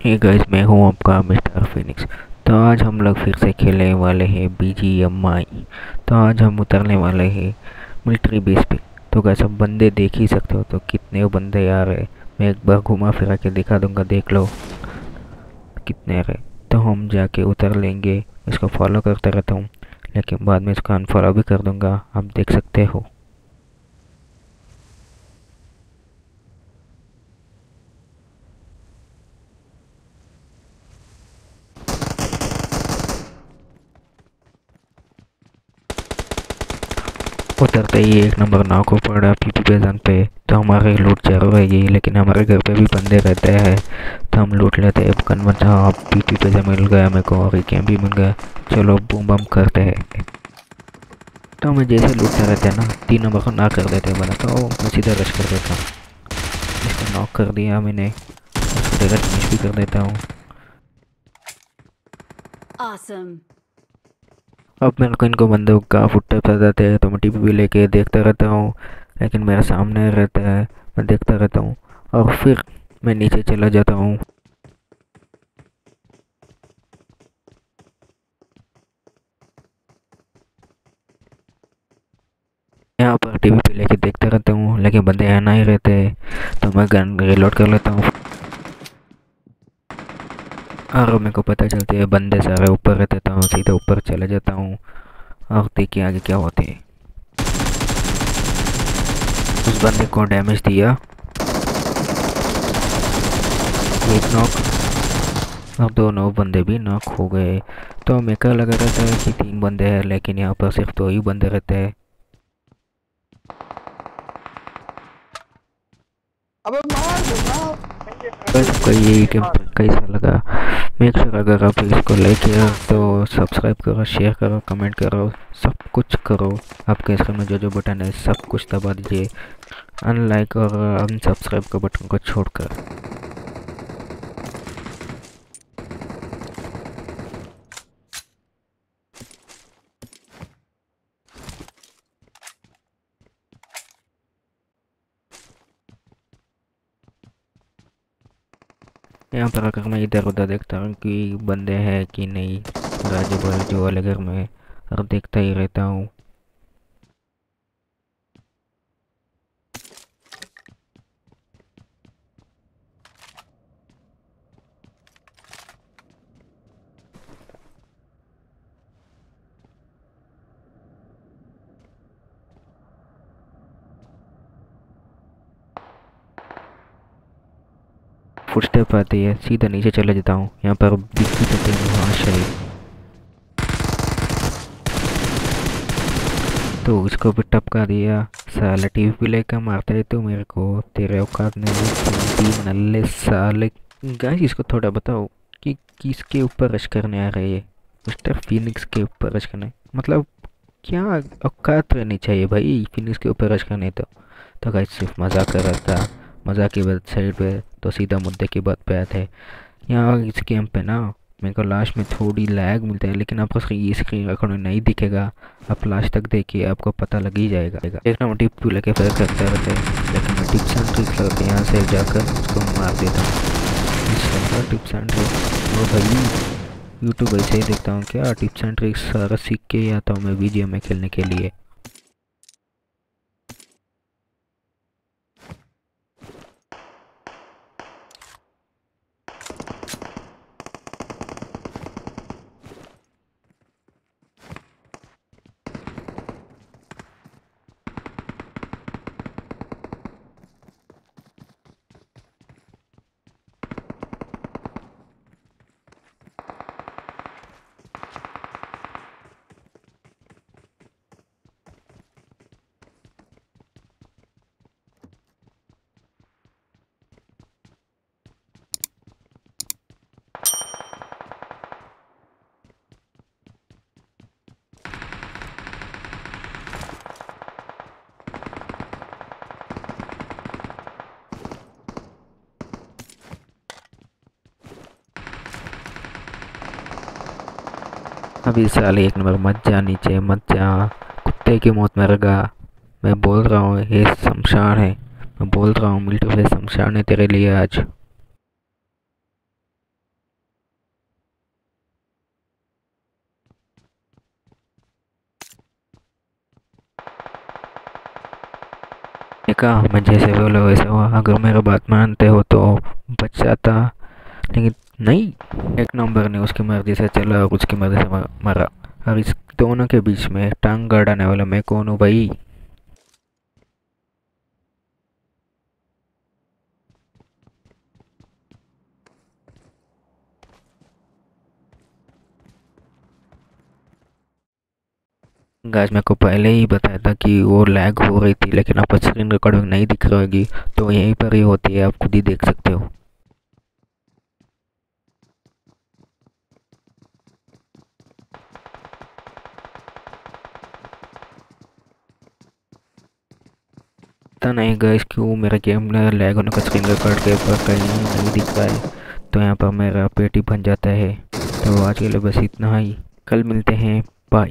Hey guys मैं हूँ आपका मिस्टर फिनिक्स। तो आज हम लोग फिर से खेलने वाले हैं बी जी एम आई तो आज हम उतरने वाले हैं मिलिट्री बेस पे। तो गाइस अब बंदे देख ही सकते हो तो कितने बंदे आ रहे मैं एक बार घुमा फिरा के दिखा दूँगा, देख लो। कितने आ रहे तो हम जाके उतर लेंगे। इसको फॉलो करता रहता हूँ, लेकिन बाद में इसको अनफॉलो भी कर दूँगा। आप देख सकते हो। उतरते ही एक नंबर नाव को पड़ा पीपी बेजन पे। तो हमारे लूट ज़रूर रहेगी लेकिन हमारे घर पे भी बंदे रहते हैं। तो हम लूट लेते हैं कन बचा पीपी पे मिल गया, मेरे को और कैम भी मिल गया। चलो बूम बम करते हैं। तो हमें जैसे लूटते रहते हैं ना, तीन नंबर को ना कर देते बना तो मैं सीधा रश कर देता हूँ। इसको नॉक कर दिया मैंने। डायरेक्ट भी कर देता हूँ। Awesome. अब मेरे को इनको बंदे का फुट्टे फंसाते हैं तो मैं टीवी भी लेके देखता रहता हूँ, लेकिन मेरे सामने रहता है, मैं देखता रहता हूँ, और फिर मैं नीचे चला जाता हूँ। यहाँ पर टीवी पे लेके देखता रहता हूँ, लेकिन बंदे आना ही रहते तो मैं गन रिलोड कर लेता हूँ। और मेरे को पता चलती है, बंदे सारे ऊपर रहते तो मैं सीधे ऊपर चला जाता हूँ। और देखिए आगे क्या होते है। उस बंदे को डैमेज दिया। एक नॉक और दो नौ बंदे भी नॉक हो गए। तो मेरे को लगा रहता है कि तीन बंदे हैं, लेकिन यहाँ पर सिर्फ़ दो ही बंदे रहते हैं। अबे मार यही कैसा लगा। मेक श्योर अगर आप इसको लाइक किया तो सब्सक्राइब करो शेयर करो कमेंट करो, सब कुछ करो। आपके स्क्रीन में जो जो बटन है, सब कुछ दबा दीजिए। अनलाइक और अनसब्सक्राइब का बटन को छोड़कर। यहाँ पर अगर मैं इधर उधर देखता हूँ कि बंदे हैं कि नहीं। राजू जो घर में और देखता ही रहता हूँ। फुटस्टेप आती है, सीधा नीचे चले जाता हूँ। यहाँ पर बिक्की कहते हैं महाशय तो उसको भी टपका दिया। साले टीवी पे लेकर मारते है तो मेरे को। तेरे औकात ने तीन नल्ले साले। गाइस इसको थोड़ा बताओ कि किसके ऊपर रश करने आ रहे हैं मिस्टर फिनिक्स के ऊपर रश करने। मतलब क्या औकात रहनी चाहिए भाई फिनिक्स के ऊपर रश करने तो? तो गाइस सिर्फ़ मज़ाक कर रहा था। मज़ाक की साइड पे तो सीधा मुद्दे की बात पे आते हैं। यहाँ इस गेम पे ना, मेरे को लास्ट में थोड़ी लैग मिलता है, लेकिन आपको ये स्क्रीन रिकॉर्ड नहीं दिखेगा, आप लास्ट तक देखिए, आपको पता लग ही जाएगा। एक नंबर टिप टू लेके फिर करते रहते हैं। लेकिन मैं टिप्स एंड ट्रिक्स लगा यहाँ से जाकर उसको मार देता हूँ। टिप्स एंड ट्रिक्स वो भाई यूट्यूब ऐसे ही देखता हूँ क्या? टिप्स एंड ट्रिक्स सारा सीख के ही आता हूँ मैं वीडियो में खेलने के लिए। अभी साल एक नंबर मत जा नीचे मत जा कुत्ते की मौत मरेगा मैं बोल रहा हूँ ये शमशान है मैं बोल रहा हूँ मिल्टो है शमशान है तेरे लिए आज कहा मैं जैसे बोलो वैसे हुआ अगर मेरा बात मानते हो तो बच जाता लेकिन नहीं, एक नंबर ने उसकी मर्ज़ी से चला और उसकी मर्ज़ी से मरा और इस दोनों के बीच में टांग गड़ाने वाला मैं कौन हूँ भाई? गाज मेरे को पहले ही बताया था कि वो लैग हो रही थी, लेकिन आपको स्क्रीन रिकॉर्डिंग नहीं दिख रही होगी तो यहीं पर ही होती है, आप खुद ही देख सकते हो। पता नहीं गैस क्यों मेरा गेम लैग होने का स्क्रीन रिकॉर्ड के ऊपर कहीं नहीं दिख रहा है तो यहाँ पर मेरा पेटी बन जाता है। तो आज के लिए बस इतना ही। कल मिलते हैं। बाय